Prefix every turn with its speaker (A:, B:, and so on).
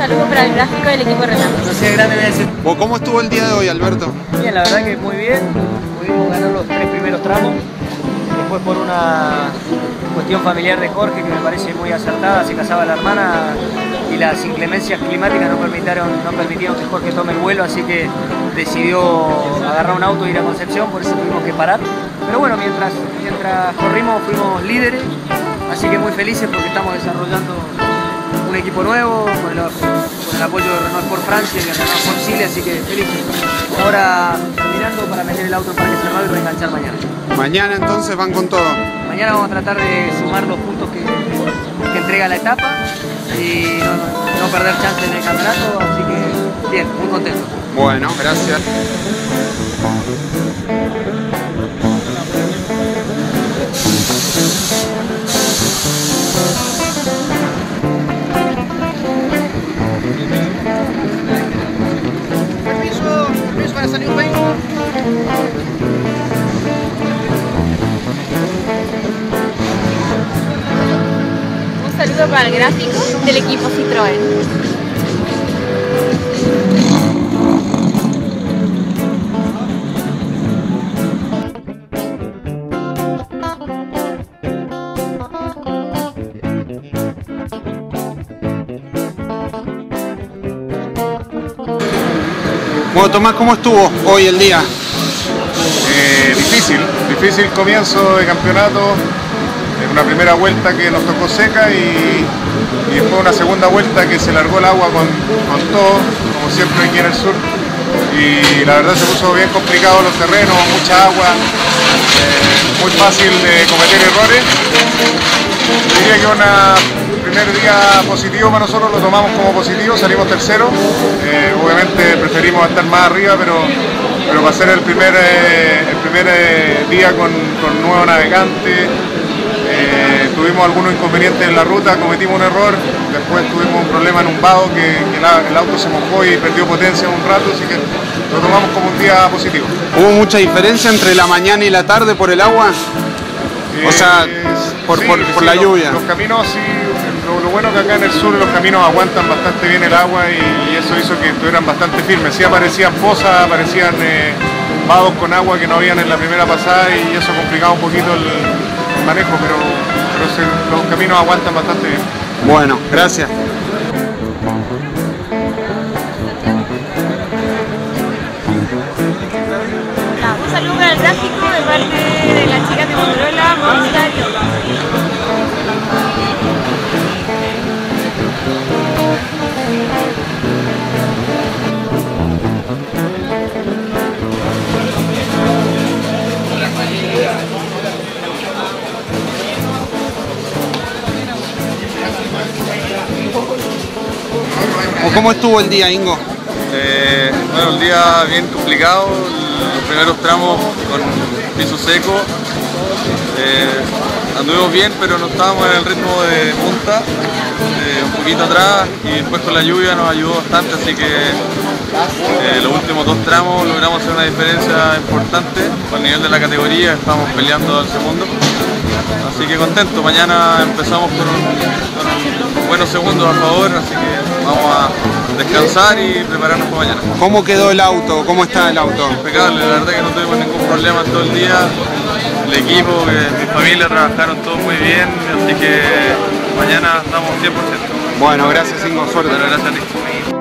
A: saludo para el gráfico del equipo Renato.
B: No sea grande me decir.
C: ¿Cómo estuvo el día de hoy, Alberto?
B: Bien, la verdad que muy bien. Ganar los tres primeros tramos. Después por una cuestión familiar de Jorge que me parece muy acertada, se casaba la hermana y las inclemencias climáticas no permitieron, no permitieron que Jorge tome el vuelo, así que decidió agarrar un auto e ir a Concepción, por eso tuvimos que parar. Pero bueno, mientras, mientras corrimos fuimos líderes, así que muy felices porque estamos desarrollando un equipo nuevo, con el, con el apoyo de Renault por Francia y de Renault por Chile, así que felices. Ahora terminando para meter el auto en Parque Cerrado y reenganchar mañana.
C: Mañana entonces van con todo.
B: Mañana vamos a tratar de sumar los puntos que, que entrega la etapa y no, no perder chance en el campeonato, así que bien, muy contento.
C: Bueno, gracias.
D: Para
A: el gráfico del equipo Citroën.
C: Bueno, Tomás, ¿cómo estuvo hoy el día?
E: Eh, difícil, difícil comienzo de campeonato, una primera vuelta que nos tocó seca y, y después una segunda vuelta que se largó el agua con, con todo, como siempre aquí en el sur. Y la verdad se puso bien complicado los terrenos, mucha agua, eh, muy fácil de cometer errores. Diría que un primer día positivo para nosotros, lo tomamos como positivo, salimos tercero. Eh, obviamente preferimos estar más arriba, pero, pero para ser el primer, eh, el primer día con, con nuevo navegante, tuvimos algunos inconvenientes en la ruta, cometimos un error, después tuvimos un problema en un vado que, que la- el auto se mojó y perdió potencia un rato, así que lo tomamos como un día positivo.
C: ¿Hubo mucha diferencia entre la mañana y la tarde por el agua? O sea,
E: Eh,
C: por-
E: sí,
C: por- por la
E: los-
C: lluvia.
E: Los caminos, sí, lo, lo bueno que acá en el sur los caminos aguantan bastante bien el agua y, y eso hizo que estuvieran bastante firmes. Sí aparecían pozas, aparecían eh, vados con agua que no habían en la primera pasada y eso complicaba un poquito el, el manejo, pero, se- los caminos aguantan bastante bien.
C: Bueno, gracias.
A: Hola, un saludo para el gráfico de parte de la chica de Motorola,
C: ¿O ¿Cómo estuvo el día, Ingo?
F: Eh, bueno, el día bien complicado, los primeros tramos con piso seco. Eh, anduvimos bien, pero no estábamos en el ritmo de punta, eh, un poquito atrás y después con la lluvia nos ayudó bastante, así que eh, los últimos dos tramos logramos hacer una diferencia importante al nivel de la categoría, estamos peleando al segundo. Así que contento, mañana empezamos con, un, con buenos segundos a favor, así que vamos a descansar y prepararnos para mañana.
C: ¿Cómo quedó el auto? ¿Cómo está el auto?
F: Impecable, la verdad que no tuvimos ningún problema todo el día. El equipo, mi familia trabajaron todos muy bien, así que mañana estamos 100%.
C: Bueno, gracias, Ingo. Suerte.
F: Bueno, gracias.